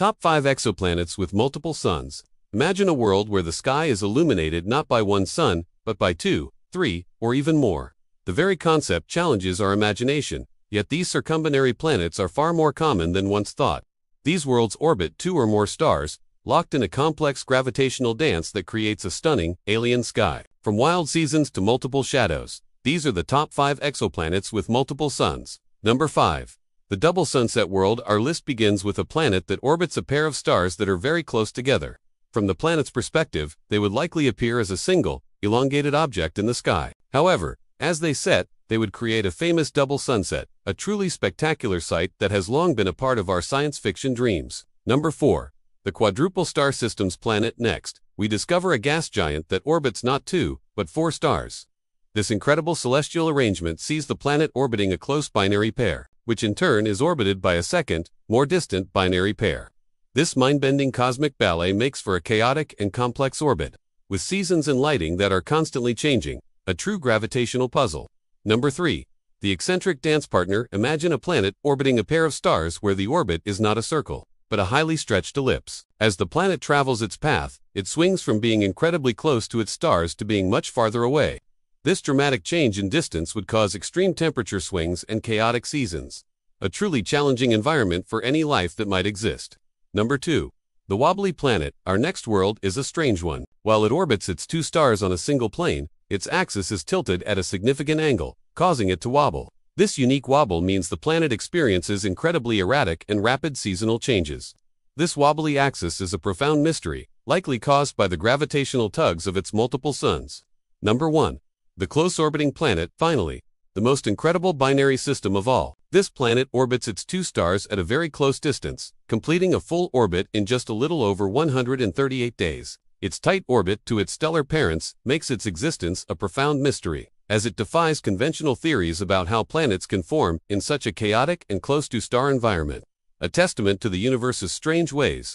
Top 5 exoplanets with multiple suns. Imagine a world where the sky is illuminated not by one sun, but by two, three, or even more. The very concept challenges our imagination, yet these circumbinary planets are far more common than once thought. These worlds orbit two or more stars, locked in a complex gravitational dance that creates a stunning, alien sky. From wild seasons to multiple shadows, these are the top 5 exoplanets with multiple suns. Number 5. The double sunset world Our list begins with a planet that orbits a pair of stars that are very close together. From the planet's perspective, they would likely appear as a single, elongated object in the sky. However, as they set, they would create a famous double sunset, a truly spectacular sight that has long been a part of our science fiction dreams. Number 4. The quadruple star system's planet next. We discover a gas giant that orbits not two, but four stars. This incredible celestial arrangement sees the planet orbiting a close binary pair, which in turn is orbited by a second, more distant binary pair. This mind-bending cosmic ballet makes for a chaotic and complex orbit, with seasons and lighting that are constantly changing, a true gravitational puzzle. Number 3. The eccentric dance partner Imagine a planet orbiting a pair of stars where the orbit is not a circle, but a highly stretched ellipse. As the planet travels its path, it swings from being incredibly close to its stars to being much farther away, this dramatic change in distance would cause extreme temperature swings and chaotic seasons, a truly challenging environment for any life that might exist. Number 2. The wobbly planet, our next world, is a strange one. While it orbits its two stars on a single plane, its axis is tilted at a significant angle, causing it to wobble. This unique wobble means the planet experiences incredibly erratic and rapid seasonal changes. This wobbly axis is a profound mystery, likely caused by the gravitational tugs of its multiple suns. Number 1. The close orbiting planet, finally, the most incredible binary system of all. This planet orbits its two stars at a very close distance, completing a full orbit in just a little over 138 days. Its tight orbit to its stellar parents makes its existence a profound mystery, as it defies conventional theories about how planets can form in such a chaotic and close to star environment. A testament to the universe's strange ways.